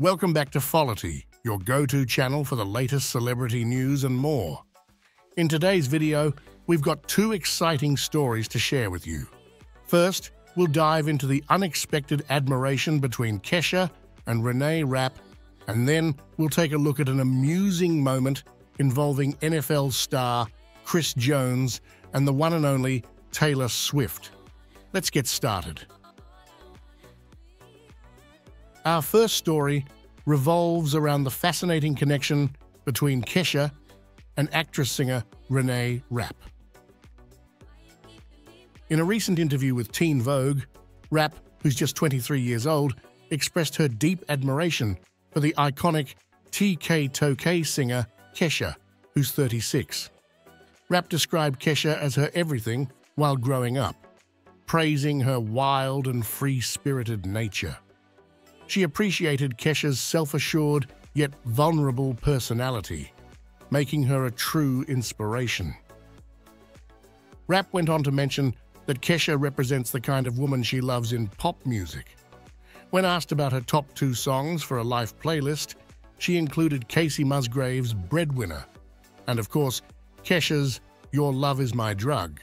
Welcome back to Folity, your go-to channel for the latest celebrity news and more. In today's video, we've got two exciting stories to share with you. First, we'll dive into the unexpected admiration between Kesha and Renee Rapp, and then we'll take a look at an amusing moment involving NFL star Chris Jones and the one and only Taylor Swift. Let's get started. Our first story revolves around the fascinating connection between Kesha and actress-singer Renee Rapp. In a recent interview with Teen Vogue, Rapp, who's just 23 years old, expressed her deep admiration for the iconic TiK ToK singer Kesha, who's 36. Rapp described Kesha as her everything while growing up, praising her wild and free-spirited nature. She appreciated Kesha's self-assured yet vulnerable personality, making her a true inspiration. Rapp went on to mention that Kesha represents the kind of woman she loves in pop music. When asked about her top two songs for a life playlist, she included Kacey Musgraves' Breadwinner, and of course, Kesha's Your Love Is My Drug.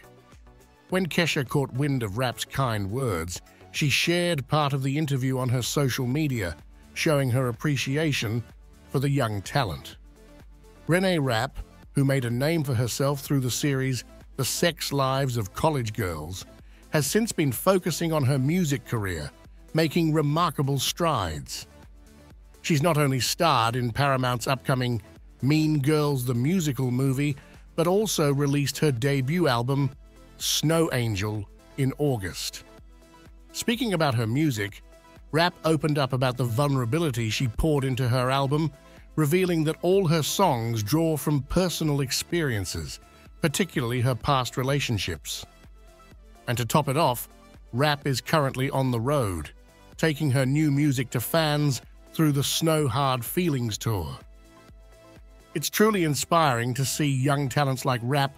When Kesha caught wind of Rapp's kind words, she shared part of the interview on her social media, showing her appreciation for the young talent. Renee Rapp, who made a name for herself through the series The Sex Lives of College Girls, has since been focusing on her music career, making remarkable strides. She's not only starred in Paramount's upcoming Mean Girls the Musical movie, but also released her debut album, Snow Angel, in August. Speaking about her music, Rapp opened up about the vulnerability she poured into her album, revealing that all her songs draw from personal experiences, particularly her past relationships. And to top it off, Rapp is currently on the road, taking her new music to fans through the Snow Hard Feelings tour. It's truly inspiring to see young talents like Rapp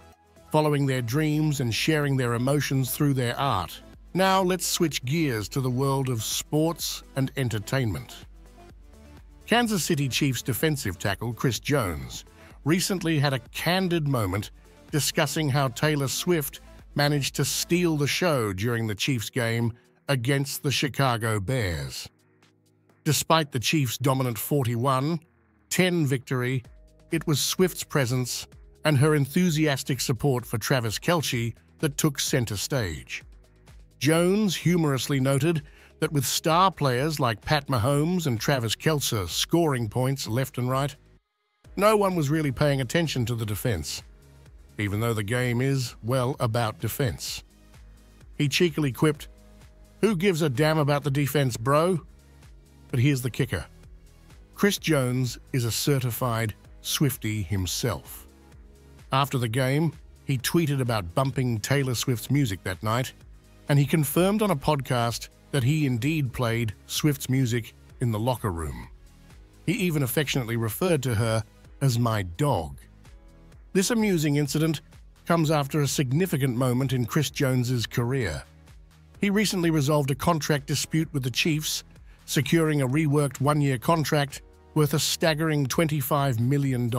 following their dreams and sharing their emotions through their art. Now let's switch gears to the world of sports and entertainment. Kansas City Chiefs defensive tackle Chris Jones recently had a candid moment discussing how Taylor Swift managed to steal the show during the Chiefs game against the Chicago Bears. Despite the Chiefs' dominant 41 10 victory, it was Swift's presence and her enthusiastic support for Travis Kelce that took center stage. Jones humorously noted that with star players like Pat Mahomes and Travis Kelce scoring points left and right, no one was really paying attention to the defense, even though the game is, well, about defense. He cheekily quipped, Who gives a damn about the defense, bro? But here's the kicker Chris Jones is a certified Swiftie himself. After the game, he tweeted about bumping Taylor Swift's music that night and he confirmed on a podcast that he indeed played Swift's music in the locker room. He even affectionately referred to her as my dog. This amusing incident comes after a significant moment in Chris Jones's career. He recently resolved a contract dispute with the Chiefs, securing a reworked one-year contract worth a staggering $25 million.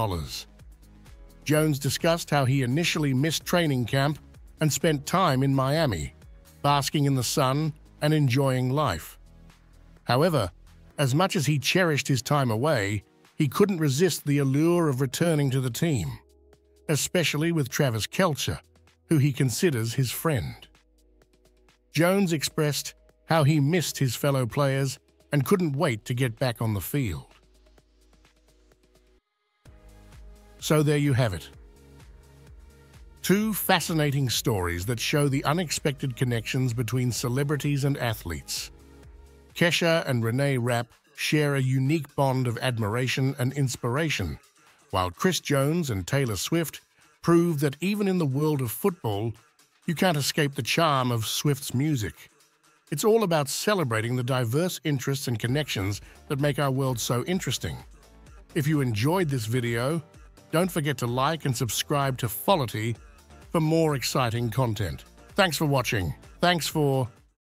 Jones discussed how he initially missed training camp and spent time in Miami, basking in the sun and enjoying life. However, as much as he cherished his time away, he couldn't resist the allure of returning to the team, especially with Travis Kelce, who he considers his friend. Jones expressed how he missed his fellow players and couldn't wait to get back on the field. So there you have it. Two fascinating stories that show the unexpected connections between celebrities and athletes. Kesha and Renee Rapp share a unique bond of admiration and inspiration, while Chris Jones and Taylor Swift prove that even in the world of football, you can't escape the charm of Swift's music. It's all about celebrating the diverse interests and connections that make our world so interesting. If you enjoyed this video, don't forget to like and subscribe to Folity for more exciting content. Thanks for watching. Thanks for